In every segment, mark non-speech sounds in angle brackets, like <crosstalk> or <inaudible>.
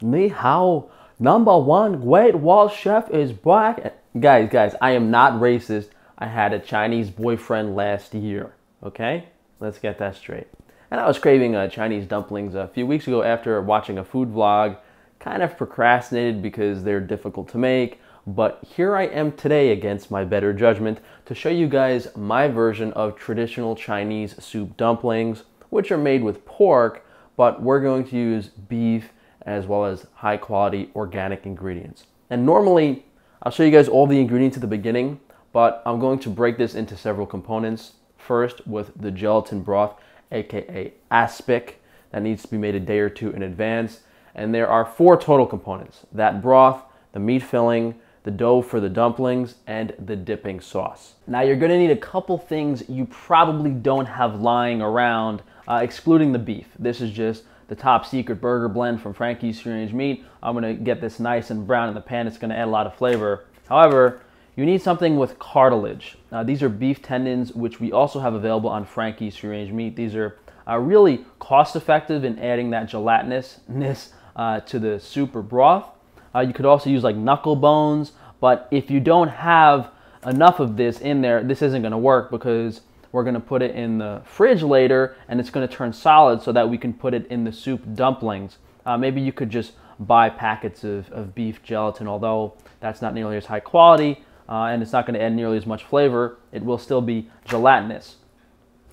Ni hao. Number one Great Wall Chef is back. Guys, guys, I am not racist. I had a Chinese boyfriend last year. Okay? Let's get that straight. And I was craving uh, Chinese dumplings a few weeks ago after watching a food vlog. Kind of procrastinated because they're difficult to make. But here I am today against my better judgment to show you guys my version of traditional Chinese soup dumplings, which are made with pork, but we're going to use beef as well as high quality organic ingredients. And normally, I'll show you guys all the ingredients at the beginning, but I'm going to break this into several components. First, with the gelatin broth, aka aspic, that needs to be made a day or two in advance. And there are four total components that broth, the meat filling, the dough for the dumplings, and the dipping sauce. Now, you're gonna need a couple things you probably don't have lying around, uh, excluding the beef. This is just the top secret burger blend from Frankie's Free Range Meat. I'm gonna get this nice and brown in the pan. It's gonna add a lot of flavor. However, you need something with cartilage. Uh, these are beef tendons, which we also have available on Frankie's Free Range Meat. These are uh, really cost effective in adding that gelatinousness uh, to the soup or broth. Uh, you could also use like knuckle bones, but if you don't have enough of this in there, this isn't gonna work because we're to put it in the fridge later and it's to turn solid so that we can put it in the soup dumplings. Uh, maybe you could just buy packets of, of beef gelatin, although that's not nearly as high quality uh, and it's not to add nearly as much flavor. It will still be gelatinous.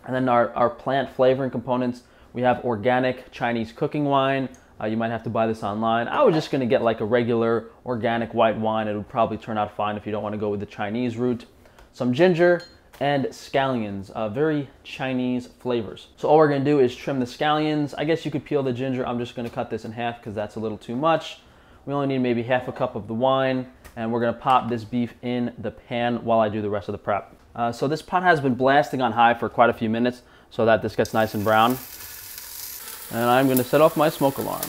And then our, our plant flavoring components, we have organic Chinese cooking wine. Uh, you might have to buy this online. I was just to get like a regular organic white wine. It would probably turn out fine if you don't want to go with the Chinese route. Some ginger, and scallions, uh, very Chinese flavors. So all we're gonna do is trim the scallions. I guess you could peel the ginger. I'm just gonna cut this in half because that's a little too much. We only need maybe half a cup of the wine and we're gonna pop this beef in the pan while I do the rest of the prep. Uh, so this pot has been blasting on high for quite a few minutes so that this gets nice and brown. And I'm gonna set off my smoke alarm.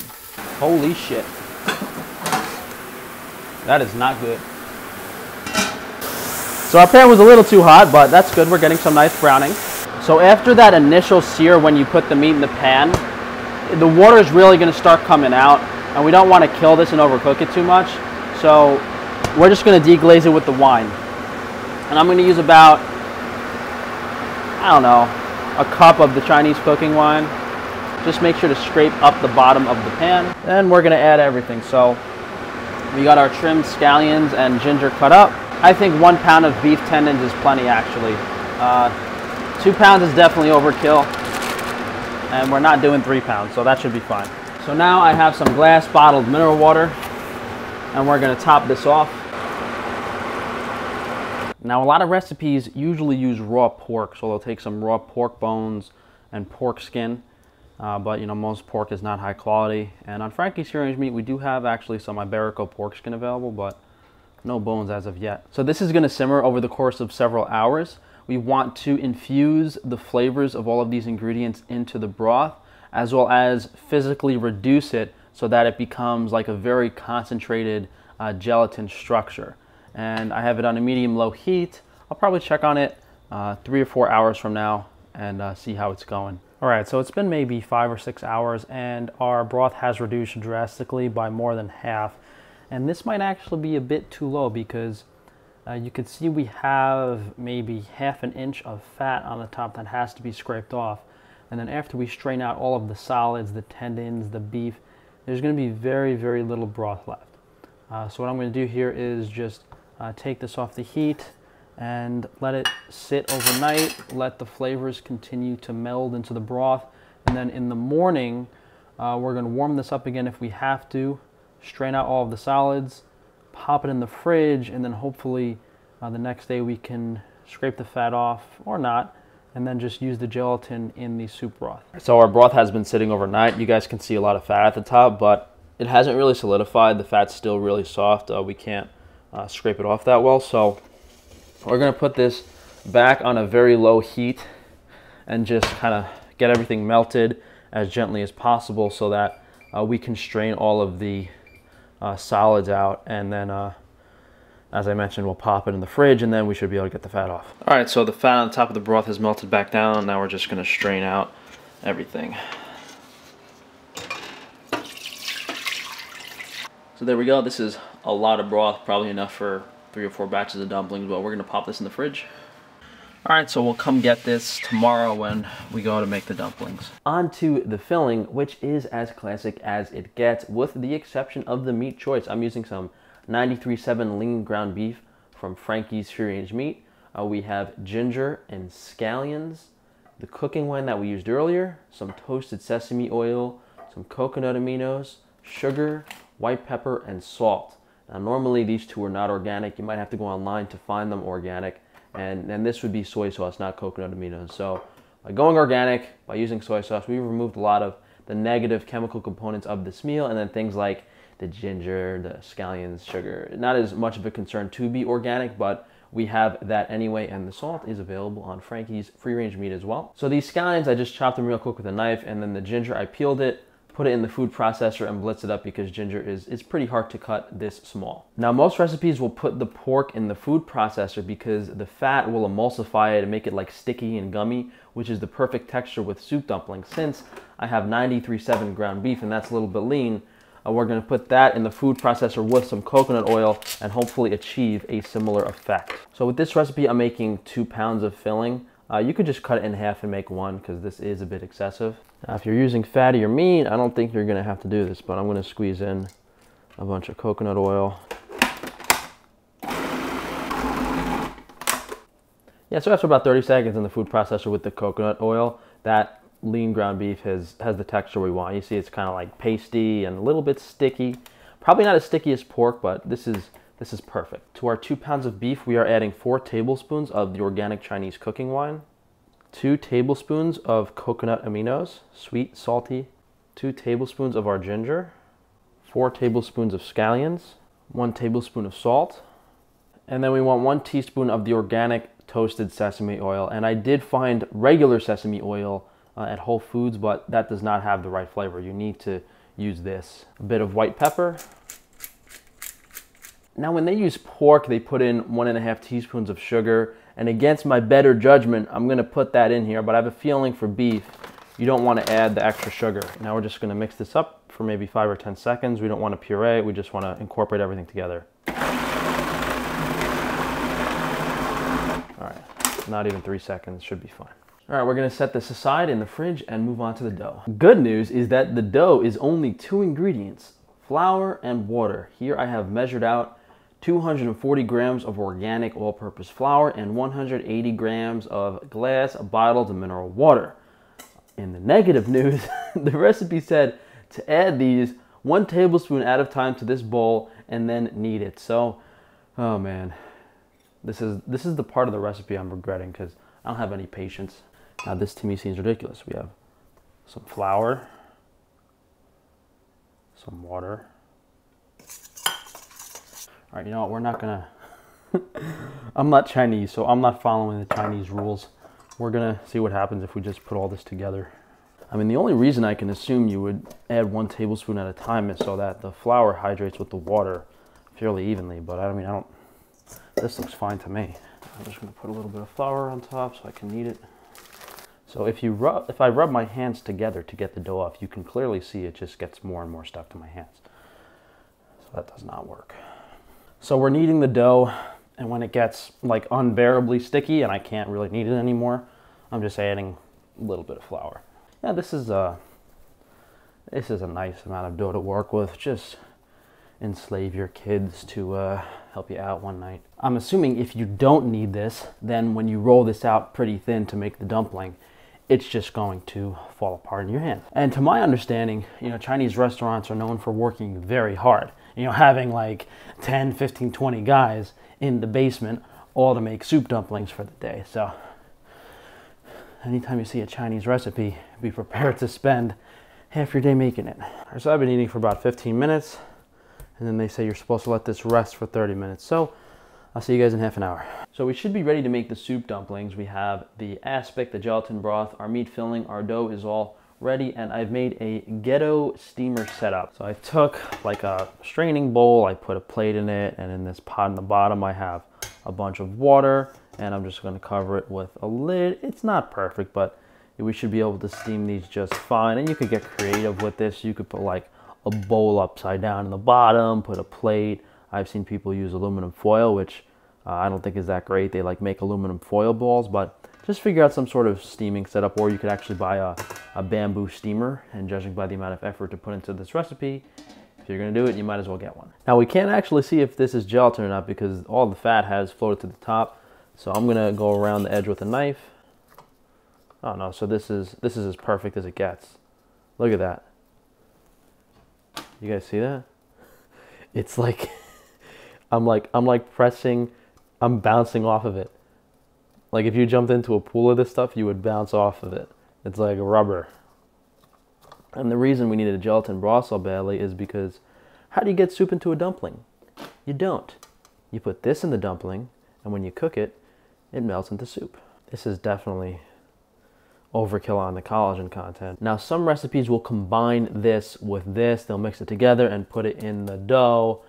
Holy shit. <coughs> That is not good. So our pan was a little too hot, but that's good. We're getting some nice browning. So after that initial sear, when you put the meat in the pan, the water is really going to start coming out, and we don't want to kill this and overcook it too much. So we're just going to deglaze it with the wine. And I'm going to use about, I don't know, a cup of the Chinese cooking wine. Just make sure to scrape up the bottom of the pan. Then we're going to add everything. So we got our trimmed scallions and ginger cut up. I think one pound of beef tendons is plenty actually. Uh, two pounds is definitely overkill. And we're not doing three pounds, so that should be fine. So now I have some glass bottled mineral water and we're gonna top this off. Now a lot of recipes usually use raw pork, so they'll take some raw pork bones and pork skin. Uh, but you know most pork is not high quality and on frankie's range meat we do have actually some iberico pork skin available but no bones as of yet. So this is gonna simmer over the course of several hours. We want to infuse the flavors of all of these ingredients into the broth, as well as physically reduce it so that it becomes like a very concentrated uh, gelatin structure. And I have it on a medium-low heat. I'll probably check on it uh, three or four hours from now and uh, see how it's going. All right, so it's been maybe five or six hours and our broth has reduced drastically by more than half. And this might actually be a bit too low because uh, you can see we have maybe half an inch of fat on the top that has to be scraped off. And then after we strain out all of the solids, the tendons, the beef, there's going to be very, very little broth left. Uh, so what I'm going to do here is just uh, take this off the heat and let it sit overnight, let the flavors continue to meld into the broth. And then in the morning, uh, we're going to warm this up again if we have to strain out all of the solids, pop it in the fridge, and then hopefully uh, the next day we can scrape the fat off or not, and then just use the gelatin in the soup broth. So our broth has been sitting overnight. You guys can see a lot of fat at the top, but it hasn't really solidified. The fat's still really soft. Uh, we can't uh, scrape it off that well. So we're gonna put this back on a very low heat and just kind of get everything melted as gently as possible so that uh, we can strain all of the uh, solids out and then uh, as I mentioned we'll pop it in the fridge and then we should be able to get the fat off. Alright so the fat on top of the broth has melted back down now we're just to strain out everything. So there we go. This is a lot of broth, probably enough for three or four batches of dumplings, but we're gonna pop this in the fridge. All right, so we'll come get this tomorrow when we go to make the dumplings. On to the filling, which is as classic as it gets, with the exception of the meat choice. I'm using some 93.7 lean ground beef from Frankie's Free Range Meat. Uh, we have ginger and scallions, the cooking wine that we used earlier, some toasted sesame oil, some coconut aminos, sugar, white pepper, and salt. Now, normally these two are not organic. You might have to go online to find them organic and, and this would be soy sauce, not coconut aminos. So by going organic, by using soy sauce, we removed a lot of the negative chemical components of this meal, and then things like the ginger, the scallions, sugar. Not as much of a concern to be organic, but we have that anyway, and the salt is available on Frankie's free range meat as well. So these scallions, I just chopped them real quick with a knife, and then the ginger, I peeled it, put it in the food processor and blitz it up because ginger is it's pretty hard to cut this small. Now most recipes will put the pork in the food processor because the fat will emulsify it and make it like sticky and gummy, which is the perfect texture with soup dumplings. Since I have 93.7 ground beef and that's a little bit lean, uh, we're gonna put that in the food processor with some coconut oil and hopefully achieve a similar effect. So with this recipe, I'm making two pounds of filling. Uh, you could just cut it in half and make one because this is a bit excessive. Now, if you're using fatty or meat, I don't think you're gonna have to do this, but I'm gonna squeeze in a bunch of coconut oil. Yeah, so after about 30 seconds in the food processor with the coconut oil, that lean ground beef has, has the texture we want. You see it's kind of like pasty and a little bit sticky. Probably not as sticky as pork, but this is this is perfect. To our two pounds of beef, we are adding four tablespoons of the organic Chinese cooking wine, two tablespoons of coconut aminos, sweet, salty, two tablespoons of our ginger, four tablespoons of scallions, one tablespoon of salt, and then we want one teaspoon of the organic toasted sesame oil. And I did find regular sesame oil uh, at Whole Foods, but that does not have the right flavor. You need to use this. A bit of white pepper, now, when they use pork, they put in one and a half teaspoons of sugar. And against my better judgment, I'm gonna put that in here, but I have a feeling for beef, you don't wanna add the extra sugar. Now we're just gonna mix this up for maybe five or 10 seconds. We don't wanna puree, we just wanna incorporate everything together. All right, not even three seconds, should be fine. All right, we're gonna set this aside in the fridge and move on to the dough. Good news is that the dough is only two ingredients, flour and water. Here I have measured out 240 grams of organic all-purpose flour, and 180 grams of glass bottled mineral water. In the negative <laughs> news, the recipe said to add these one tablespoon at a time to this bowl and then knead it. So, oh man, this is this is the part of the recipe I'm regretting because I don't have any patience. Now this to me seems ridiculous. We have some flour, some water, all right, you know what? We're not gonna. <laughs> I'm not Chinese, so I'm not following the Chinese rules. We're gonna see what happens if we just put all this together. I mean, the only reason I can assume you would add one tablespoon at a time is so that the flour hydrates with the water fairly evenly. But I mean, I don't. This looks fine to me. I'm just gonna put a little bit of flour on top so I can knead it. So if you rub, if I rub my hands together to get the dough off, you can clearly see it just gets more and more stuck to my hands. So that does not work. So we're kneading the dough, and when it gets like unbearably sticky and I can't really knead it anymore, I'm just adding a little bit of flour. Yeah, this is a this is a nice amount of dough to work with. Just enslave your kids to uh, help you out one night. I'm assuming if you don't knead this, then when you roll this out pretty thin to make the dumpling, it's just going to fall apart in your hand. And to my understanding, you know, Chinese restaurants are known for working very hard. You know, having like 10, 15, 20 guys in the basement all to make soup dumplings for the day. So anytime you see a Chinese recipe, be prepared to spend half your day making it. So I've been eating for about 15 minutes and then they say you're supposed to let this rest for 30 minutes. So I'll see you guys in half an hour. So we should be ready to make the soup dumplings. We have the aspic, the gelatin broth, our meat filling, our dough is all ready and I've made a ghetto steamer setup. So I took like a straining bowl, I put a plate in it and in this pot in the bottom I have a bunch of water and I'm just gonna cover it with a lid. It's not perfect, but we should be able to steam these just fine. And you could get creative with this. You could put like a bowl upside down in the bottom, put a plate. I've seen people use aluminum foil, which uh, I don't think is that great. They like make aluminum foil balls, but just figure out some sort of steaming setup, or you could actually buy a, a bamboo steamer. And judging by the amount of effort to put into this recipe, if you're gonna do it, you might as well get one. Now we can't actually see if this is gelatin or not because all the fat has floated to the top. So I'm gonna go around the edge with a knife. Oh no, so this is this is as perfect as it gets. Look at that. You guys see that? It's like <laughs> I'm like I'm like pressing I'm bouncing off of it. Like if you jumped into a pool of this stuff, you would bounce off of it. It's like rubber. And the reason we needed a gelatin broth so badly is because how do you get soup into a dumpling? You don't. You put this in the dumpling, and when you cook it, it melts into soup. This is definitely overkill on the collagen content. Now, some recipes will combine this with this. They'll mix it together and put it in the dough.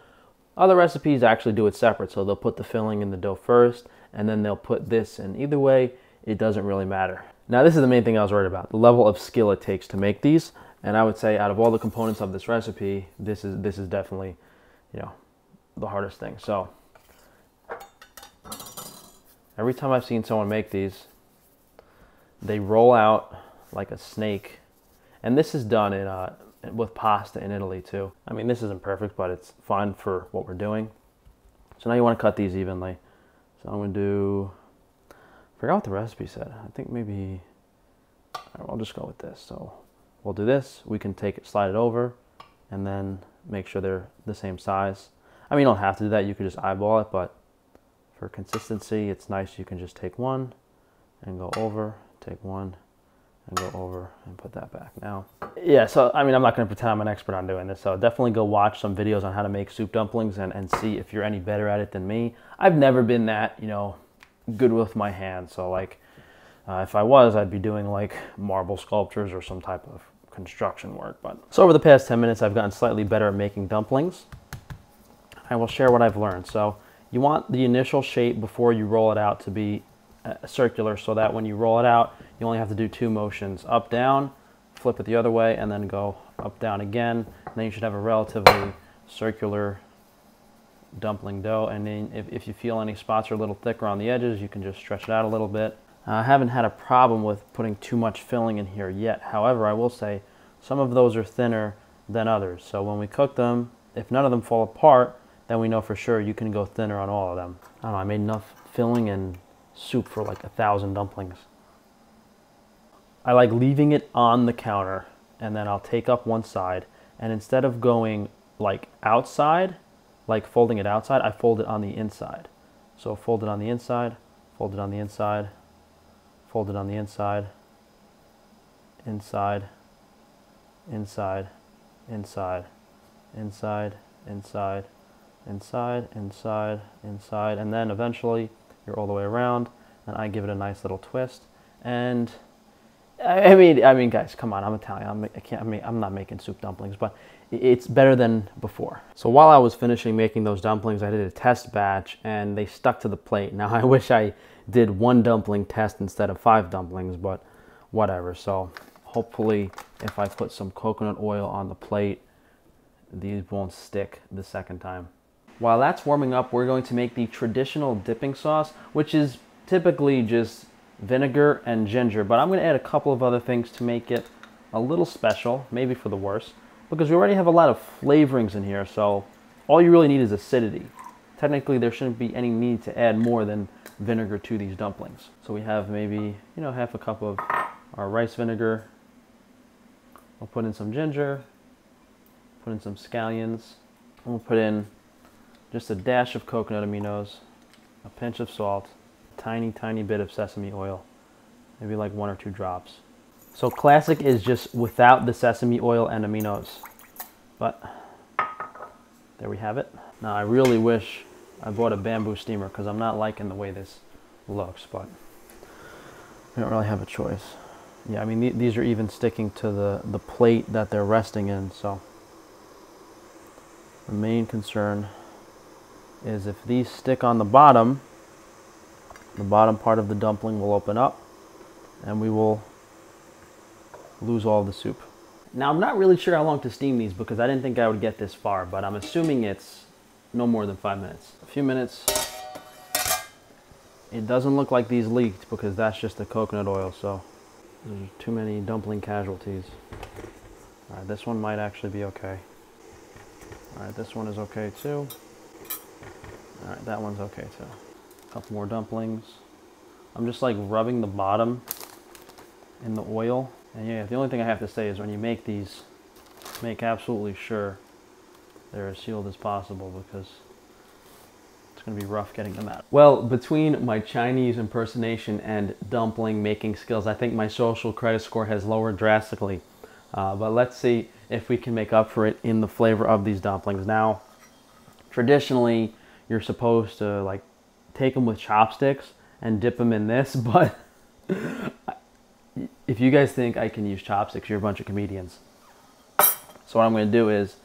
Other recipes actually do it separate. So they'll put the filling in the dough first, and then they'll put this in. Either way, it doesn't really matter. Now, this is the main thing I was worried about, the level of skill it takes to make these. And I would say out of all the components of this recipe, this is this is definitely, you know, the hardest thing. So every time I've seen someone make these, they roll out like a snake. And this is done in uh, with pasta in Italy too. I mean, this isn't perfect, but it's fine for what we're doing. So now you want to cut these evenly. So I'm to do, I forgot what the recipe said. I think maybe, I'll just go with this. So we'll do this. We can take it, slide it over, and then make sure they're the same size. I mean, you don't have to do that. You could just eyeball it, but for consistency, it's nice. You can just take one and go over, take one and go over and put that back now. Yeah, so I mean, I'm not gonna pretend I'm an expert on doing this. So definitely go watch some videos on how to make soup dumplings and, and see if you're any better at it than me. I've never been that, you know, good with my hands. So like, uh, if I was, I'd be doing like marble sculptures or some type of construction work. But so over the past 10 minutes, I've gotten slightly better at making dumplings. I will share what I've learned. So you want the initial shape before you roll it out to be uh, circular so that when you roll it out, you only have to do two motions, up, down, flip it the other way, and then go up, down again. And then you should have a relatively circular dumpling dough. And then if, if you feel any spots are a little thicker on the edges, you can just stretch it out a little bit. Uh, I haven't had a problem with putting too much filling in here yet. However, I will say some of those are thinner than others. So when we cook them, if none of them fall apart, then we know for sure you can go thinner on all of them. I don't know, I made enough filling and soup for like a thousand dumplings. I like leaving it on the counter and then I'll take up one side and instead of going like outside, like folding it outside, I fold it on the inside. So fold it on the inside, fold it on the inside, fold it on the inside, inside, inside, inside, inside, inside, inside, inside, inside, and then eventually you're all the way around, and I give it a nice little twist. And I mean, I mean, guys, come on, I'm Italian. I'm, I can't, I mean, I'm not making soup dumplings, but it's better than before. So while I was finishing making those dumplings, I did a test batch, and they stuck to the plate. Now <laughs> I wish I did one dumpling test instead of five dumplings, but whatever. So hopefully if I put some coconut oil on the plate, these won't stick the second time. While that's warming up, we're going to make the traditional dipping sauce, which is typically just vinegar and ginger, but I'm going to add a couple of other things to make it a little special, maybe for the worse, because we already have a lot of flavorings in here, so all you really need is acidity. Technically, there shouldn't be any need to add more than vinegar to these dumplings. So we have maybe, you know, half a cup of our rice vinegar. We'll put in some ginger, put in some scallions, and we'll put in just a dash of coconut aminos, a pinch of salt, tiny, tiny bit of sesame oil, maybe like one or two drops. So classic is just without the sesame oil and aminos. But there we have it. Now I really wish I bought a bamboo steamer because I'm not liking the way this looks, but we don't really have a choice. Yeah, I mean, th these are even sticking to the, the plate that they're resting in, so the main concern is if these stick on the bottom, the bottom part of the dumpling will open up and we will lose all the soup. Now, I'm not really sure how long to steam these because I didn't think I would get this far, but I'm assuming it's no more than five minutes. A few minutes. It doesn't look like these leaked because that's just the coconut oil, so there's too many dumpling casualties. All right, this one might actually be okay. All right, this one is okay too. All right, that one's okay too. Couple more dumplings. I'm just like rubbing the bottom in the oil. And yeah, the only thing I have to say is when you make these, make absolutely sure they're as sealed as possible because it's going to be rough getting them out. Well, between my Chinese impersonation and dumpling making skills, I think my social credit score has lowered drastically. Uh, but let's see if we can make up for it in the flavor of these dumplings. Now, traditionally, you're supposed to like take them with chopsticks and dip them in this, <laughs> but if you guys think I can use chopsticks, you're a bunch of comedians. So what I'm going to do is,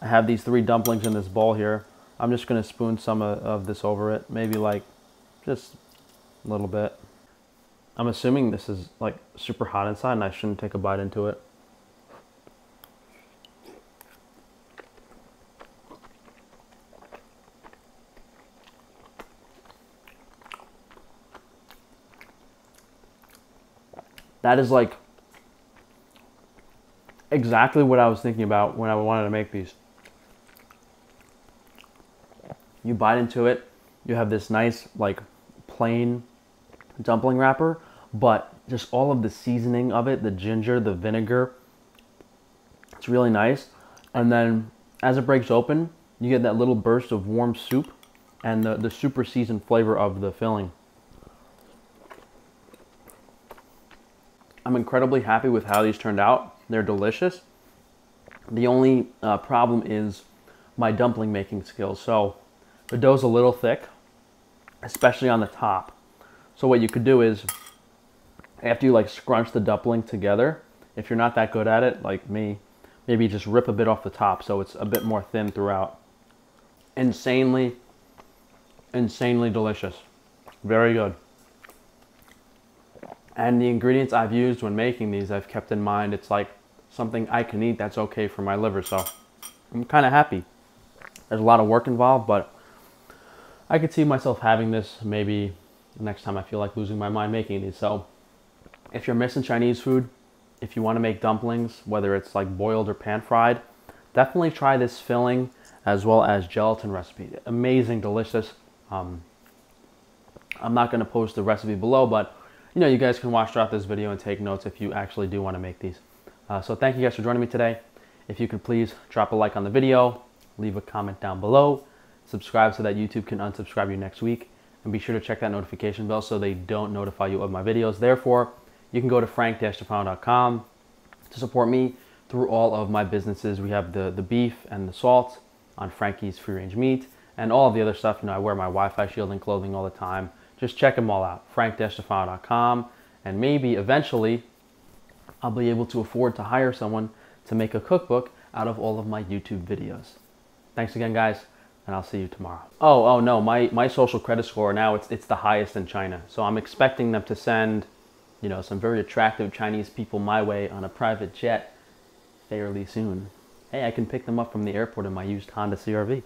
I have these three dumplings in this bowl here. I'm just going to spoon some of, of this over it, maybe like just a little bit. I'm assuming this is like super hot inside and I shouldn't take a bite into it. That is like exactly what I was thinking about when I wanted to make these. You bite into it, you have this nice, like, plain dumpling wrapper, but just all of the seasoning of it, the ginger, the vinegar, it's really nice. And then as it breaks open, you get that little burst of warm soup and the, the super seasoned flavor of the filling. I'm incredibly happy with how these turned out. They're delicious. The only uh, problem is my dumpling making skills. So the dough's a little thick, especially on the top. So what you could do is, after you like scrunch the dumpling together, if you're not that good at it, like me, maybe just rip a bit off the top so it's a bit more thin throughout. Insanely, insanely delicious. Very good. And the ingredients I've used when making these, I've kept in mind it's like something I can eat that's okay for my liver. So I'm kind of happy. There's a lot of work involved, but I could see myself having this maybe next time I feel like losing my mind making these. So if you're missing Chinese food, if you want to make dumplings, whether it's like boiled or pan fried, definitely try this filling as well as gelatin recipe. Amazing, delicious. Um, I'm not going to post the recipe below, but you know, you guys can watch throughout this video and take notes if you actually do want to make these. Uh, so thank you guys for joining me today. If you could please drop a like on the video, leave a comment down below, subscribe so that YouTube can unsubscribe you next week, and be sure to check that notification bell so they don't notify you of my videos. Therefore, you can go to frank-tufano.com to support me through all of my businesses. We have the, the beef and the salt on Frankie's Free Range Meat and all of the other stuff. You know, I wear my Wi-Fi shielding clothing all the time. Just check them all out, frank-tufano.com, and maybe eventually I'll be able to afford to hire someone to make a cookbook out of all of my YouTube videos. Thanks again, guys, and I'll see you tomorrow. Oh, oh no, my, my social credit score now, it's, it's the highest in China. So I'm expecting them to send, you know, some very attractive Chinese people my way on a private jet fairly soon. Hey, I can pick them up from the airport in my used Honda CRV.